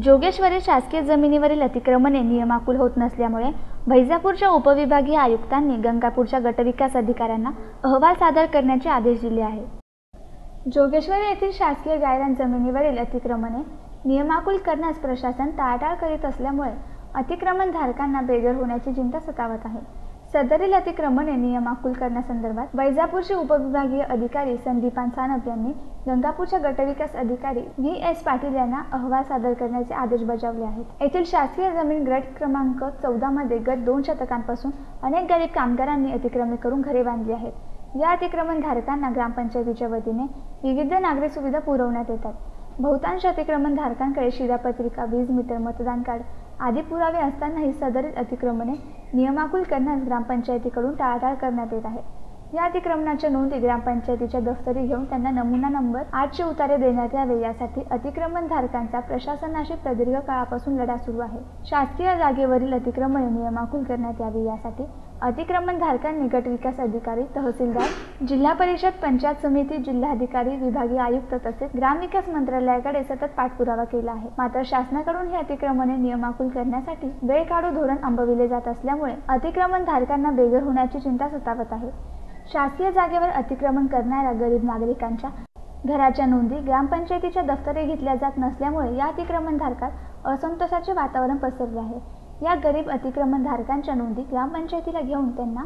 जोगेश्वरी शासकीय जमिनीवरील अतिक्रमणे नियमाकुल होत नसल्यामुळे वैजापूरच्या उपविभागीय आयुक्तांनी गंगापूरच्या गटविकास अधिकाऱ्यांना अहवाल सादर करण्याचे आदेश दिले आहे जोगेश्वरी येथील शासकीय गायरान जमिनीवरील अतिक्रमणे नियमाकुल करण्यास प्रशासन टाळाटाळ करीत असल्यामुळे अतिक्रमणधारकांना बेघर होण्याची चिंता सतावत आहे. सदरील अतिक्रमणे नियमाकुल करण्यासंदर्भात वैजापूरचे उपविभागीय अधिकारी संदीपान सानप यांनी गंगापूरच्या गटविकास अधिकारी व्ही एस पाटील यांना अहवाल सादर करण्याचे आदेश बजावले आहेत. येथील शासकीय जमीन गट क्रमांक चौदा मध्ये गट दोन शतकांपासून अनेक गरीब कामगारांनी अतिक्रमणे करून घरे बांधली आहेत. या अतिक्रमण धारकांना ग्रामपंचायतीच्या वतीने विविध नागरी सुविधा पुरवण्यात येतात. बहुतांश अतिक्रमण धारकांकडे शिधापत्रिका वीज मीटर मतदान कार्ड आदी पुरावे असतानाही सदरील अतिक्रमणे नियमाकुल करण्यास ग्रामपंचायतीकडून टाळाटाळ करण्यात येत आहे. या अतिक्रमणाच्या नोंदी ग्रामपंचायतीच्या दफ्तरी घेऊन त्यांना नमुना नंबर आठचे उतारे देण्यात यावे यासाठी अतिक्रमण धारकांचा प्रशासनाशी प्रदीर्घ काळापासून लढा सुरू आहे. शासकीय जागेवरील अतिक्रमणे नियमाकुल करण्यात यावी यासाठी अतिक्रमणधारकांनी गटविकास विकास अधिकारी तहसीलदार जिल्हा परिषद पंचायत समिती जिल्हाधिकारी विभागीय आयुक्त तसेच ग्रामविकास मंत्रालयाकडे सतत पाठपुरावा केला आहे. मात्र शासनाकडून हे अतिक्रमणे नियमाकुल करण्यासाठी वेळ काढू धोरण अंबविले जात असल्यामुळे अतिक्रमणधारकांना बेघर होण्याची चिंता सतावत आहे. शासकीय जागेवर अतिक्रमण करणाऱ्या गरीब नागरिकांच्या घराच्या नोंदी ग्रामपंचायतीच्या दफ्तरे घेतल्या जात नसल्यामुळे या अतिक्रमणधारकात असंतोषाचे वातावरण पसरले आहे. या गरीब अतिक्रमण धारकांच्या नोंदी ग्रामपंचायतीला घेऊन त्यांना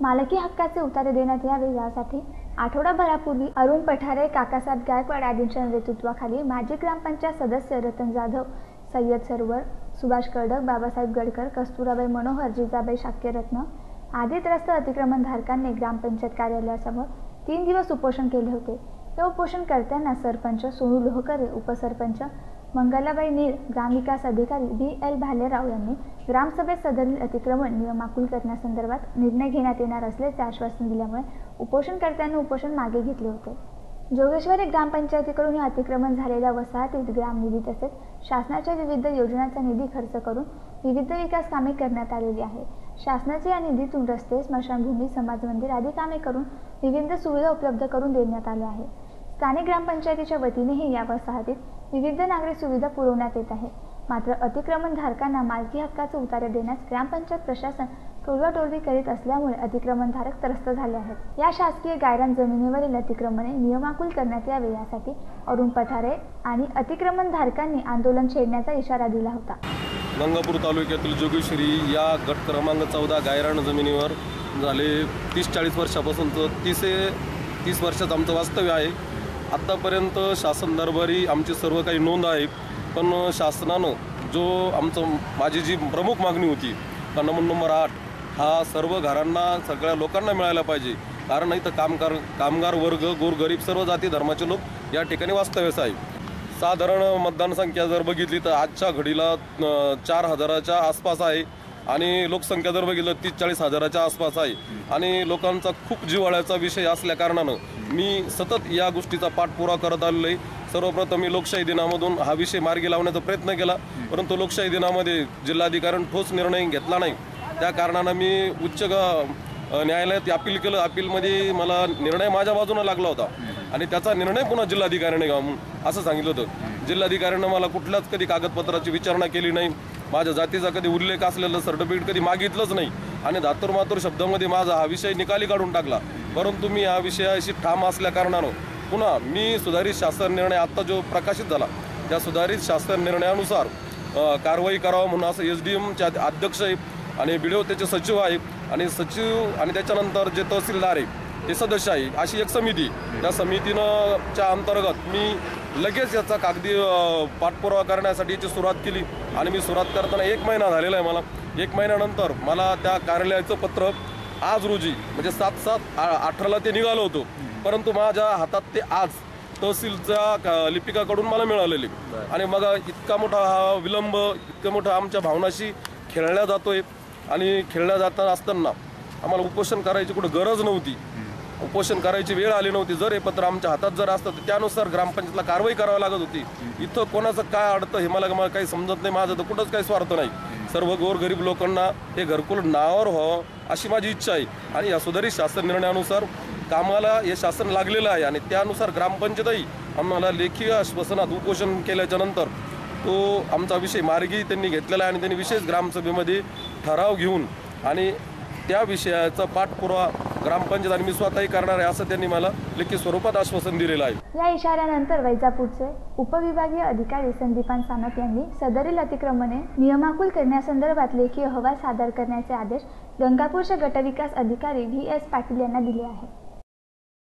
मालकी हक्काचे उतारे देण्यात यावे यासाठी आठवडाभरापूर्वी अरुण पठारे काकासाहेब गायकवाड आदींच्या नेतृत्वाखाली माजी ग्रामपंचायत सदस्य रतन जाधव सय्यद सरोवर सुभाष कर्डक बाबासाहेब गडकर कस्तुराबाई मनोहर जिजाबाई शाक्यरत्न आदी त्रस्त अतिक्रमणधारकांनी ग्रामपंचायत कार्यालयासमोर तीन दिवस उपोषण केले होते. या उपोषणकर्त्यांना सरपंच सोनू लोहकरे उपसरपंच मंगलाबाई नीर ग्रामविकास अधिकारी बी. एल. भालेराव यांनी ग्रामसभेत सदरील अतिक्रमण नियमाकुल करण्यासंदर्भात निर्णय घेण्यात येणार असल्याचे आश्वासन दिल्यामुळे उपोषणकर्त्यांनी उपोषण मागे घेतले होते. जोगेश्वरी ग्रामपंचायतीकडून हे अतिक्रमण झालेल्या वसाहतीत ग्रामनिधी तसेच शासनाच्या विविध योजनांचा निधी खर्च करून विविध विकास कामे करण्यात आलेली आहे शासनाच्या या निधीतून रस्ते स्मशानभूमी समाज मंदिर आदी कामे करून विविध सुविधा उपलब्ध करून देण्यात आल्या आहे स्थानिक ग्रामपंचायतीच्या वतीनेही या वसाहतीत विविध नागरी सुविधा पुरवण्यात येत आहे. मात्र अतिक्रमण धारकांना मालकी हक्काचं उतारे देण्यास ग्रामपंचायत प्रशासन टोलवाटोलवी करीत असल्यामुळे अतिक्रमणधारक त्रस्त झाले आहेत. या शासकीय गायरान जमिनीवरील अतिक्रमणे नियमाकुल करण्यात यावे यासाठी अरुण पठारे आणि अतिक्रमणधारकांनी आंदोलन छेडण्याचा इशारा दिला होता. गंगापूर तालुक्यातील जोगेश्वरी या गट क्रमांक चौदा गायरान जमिनीवर झाले तीस चाळीस वर्षापासूनचं तीसे तीस वर्षाचं आमचं वास्तव्य आहे. आत्तापर्यंत शासन दरबारी आमची सर्व काही नोंद आहे. पण शासनानं जो आमचं माझी जी प्रमुख मागणी होती का नंबर आठ हा सर्व घरांना सगळ्या लोकांना मिळायला पाहिजे. कारण इथं कामगार कामगार वर्ग गोरगरीब सर्व जाती धर्माचे लोक या ठिकाणी वास्तव्यास आहे साधारण मतदान संख्या जर बघितली तर आजच्या घडीला चार हजाराच्या आसपास आहे. आणि लोकसंख्या जर बघितलं तीस चाळीस हजाराच्या आसपास आहे. आणि लोकांचा खूप जिव्हाळ्याचा विषय असल्या कारणानं मी सतत या गोष्टीचा पाठपुरा करत आलेलो आहे सर्वप्रथम मी लोकशाही दिनामधून हा विषय मार्गी लावण्याचा प्रयत्न केला. परंतु लोकशाही दिनामध्ये जिल्हाधिकाऱ्यांनी ठोस निर्णय घेतला नाही. त्या कारणानं मी उच्च न्यायालयात अपील केलं. अपीलमध्ये मला निर्णय माझ्या बाजूनं लागला होता. आणि त्याचा निर्णय पुन्हा जिल्हाधिकाऱ्याने घ्यावा म्हणून असं सांगितलं होतं. जिल्हाधिकाऱ्यानं मला कुठल्याच कधी कागदपत्राची विचारणा केली नाही. माझ्या जातीचा कधी उल्लेख असलेलं सर्टिफिकेट कधी मागितलंच नाही. आणि धातूर मातूर शब्दामध्ये माझा हा विषय निकाली काढून टाकला. परंतु मी या विषयाशी ठाम असल्या कारणानं पुन्हा मी सुधारित शासन निर्णय आत्ता जो प्रकाशित झाला त्या सुधारित शासन निर्णयानुसार कारवाई करावं म्हणून असं एस डी एमचे अध्यक्ष आहे आणि बी त्याचे सचिव आहे आणि सचिव आणि त्याच्यानंतर जे तहसीलदार आहे ते सदस्य आहे अशी एक समिती. त्या समितीनं च्या अंतर्गत मी लगेच याचा कागदी पाठपुरावा करण्यासाठी याची सुरुवात केली. आणि मी सुरुवात करताना एक महिना झालेला आहे मला. एक महिन्यानंतर मला त्या कार्यालयाचं पत्र आज रोजी म्हणजे सात सात अठराला ते निघालं होतं. परंतु माझ्या हातात ते आज तहसीलच्या लिपिकाकडून मला मिळालेले. आणि मग इतका मोठा हा विलंब इतकं मोठा आमच्या भावनाशी खेळल्या जातोय. आणि खेळल्या जात असताना आम्हाला उपोषण करायची कुठं गरज नव्हती. उपोषण करायची वेळ आली नव्हती. जर हे पत्र आमच्या हातात जर असतं तर त्यानुसार ग्रामपंचायतला कारवाई करावी लागत होती. इथं कोणाचं काय अडतं हे मला काही समजत नाही. माझं तर कुठंच काही स्वार्थ नाही. सर्व गोरगरीब लोकांना हे घरकुल नावावर व्हावं अशी माझी इच्छा आहे. आणि या सुधारित शासन निर्णयानुसार कामाला हे शासन लागलेलं आहे. आणि त्यानुसार ग्रामपंचायतही आम्हाला लेखी आश्वासनात उपोषण केल्याच्यानंतर तो आमचा विषय मार्गी त्यांनी घेतलेला आहे. आणि त्यांनी विशेष ग्रामसभेमध्ये ठराव घेऊन आणि त्या विषयाचा पाठपुरावा ग्रामपंचायत आणि मी स्वतःही करणार आहे असं त्यांनी मला लेखी स्वरूपात आश्वासन दिलेलं आहे. या इशाऱ्यानंतर वैजापूरचे उपविभागीय अधिकारी संदीपान सानप यांनी सदरील अतिक्रमणे नियमाकुल करण्यासंदर्भात लेखी अहवाल सादर करण्याचे आदेश गंगापूरचे गटविकास अधिकारी व्ही एस पाटील यांना दिले आहेत.